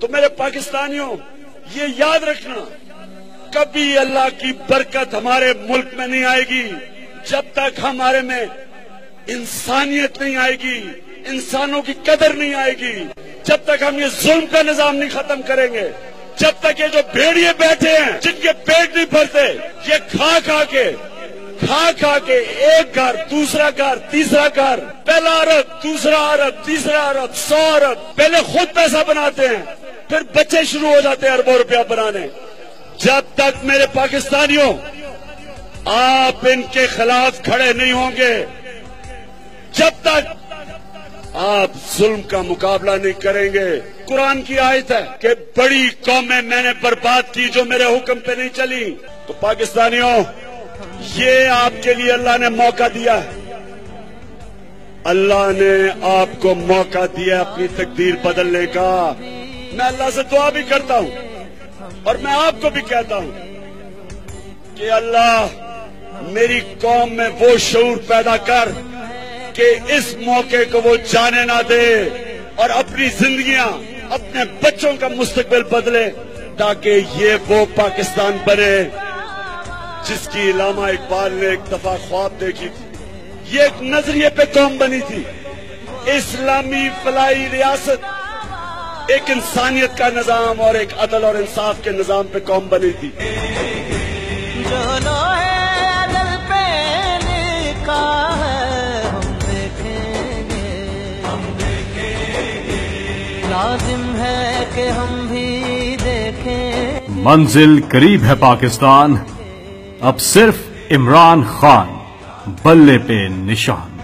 تو میرے پاکستانیوں، یہ یاد رکھنا، کبھی اللہ کی برکت ہمارے ملک میں نہیں آئے گی، جب تک ہمارے میں انسانیت نہیں آئے گی، انسانوں کی قدر نہیں آئے گی، جب تک ہم یہ ظلم کا نظام نہیں ختم کریں گے، جب تک یہ جو بھیڑیے بیٹھے ہیں، جن کے پیٹ نہیں بھرتے، یہ کھا کھا کے کھا کھا کے ایک گھر، دوسرا گھر، تیسرا گھر، پہلا عرب، دوسرا عرب، تیسرا عرب، سو عرب۔ پہلے خود پیسہ بناتے ہیں، پھر بچے شروع ہو جاتے ہیں اربوں روپیہ بنانے۔ جب تک میرے پاکستانیوں، آپ ان کے خلاف کھڑے نہیں ہوں گے۔ جب تک آپ ظلم کا مقابلہ نہیں کریں گے۔ قرآن کی آیت ہے کہ بڑی قومیں میں نے برباد کی جو میرے حکم پہ نہیں چلی تو پاکستانیوں یہ آپ کے لیے اللہ نے موقع دیا ہے۔ اللہ نے آپ کو موقع دیا اپنی تقدیر بدلنے کا۔ میں اللہ سے دعا بھی کرتا ہوں اور میں آپ کو بھی کہتا ہوں کہ اللہ، میری قوم میں وہ شعور پیدا کر کہ اس موقع کو وہ جانے نہ دے اور اپنی زندگیاں اپنے بچوں کا مستقبل بدلے تاکہ یہ وہ پاکستان بنے۔ جس کی علامہ اقبال نے ایک دفعہ خواب دیکھی تھی۔ یہ ایک نظریے پہ قوم بنی تھی۔ اسلامی فلاحی ریاست ایک انسانیت کا نظام اور ایک عدل اور انصاف کے نظام پہ قوم بنی تھی۔ جو لوہے عدل پہ لکھا ہے ہم دیکھیں گے۔ لازم ہے کہ ہم بھی دیکھیں۔ منزل قریب ہے پاکستان۔ اب صرف عمران خان بلے پہ نشان